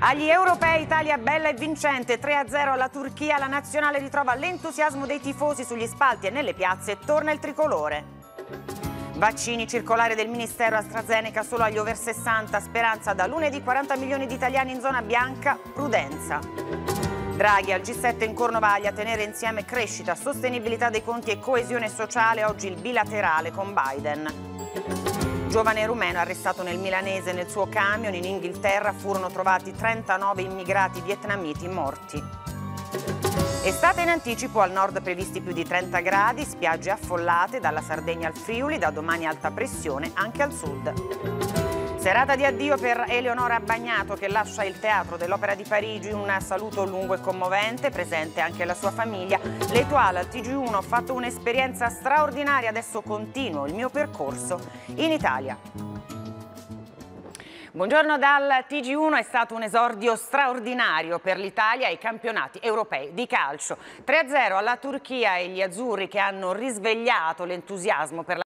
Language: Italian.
Agli europei Italia bella e vincente, 3-0 alla Turchia, la nazionale ritrova l'entusiasmo dei tifosi sugli spalti e nelle piazze. Torna il tricolore. Vaccini circolare del Ministero AstraZeneca solo agli over 60, speranza da lunedì 40 milioni di italiani in zona bianca, prudenza. Draghi al G7 in Cornovaglia, tenere insieme crescita, sostenibilità dei conti e coesione sociale, oggi il bilaterale con Biden. Giovane rumeno arrestato nel milanese nel suo camion in Inghilterra furono trovati 39 immigrati vietnamiti morti. Estate in anticipo al nord previsti più di 30 gradi, spiagge affollate dalla Sardegna al Friuli, da domani alta pressione anche al sud. Serata di addio per Eleonora Bagnato che lascia il Teatro dell'Opera di Parigi, un saluto lungo e commovente, presente anche la sua famiglia. L'Etoile al TG1 ho fatto un'esperienza straordinaria, adesso continuo il mio percorso in Italia. Buongiorno dal TG1, è stato un esordio straordinario per l'Italia ai campionati europei di calcio. 3-0 alla Turchia e gli azzurri che hanno risvegliato l'entusiasmo per la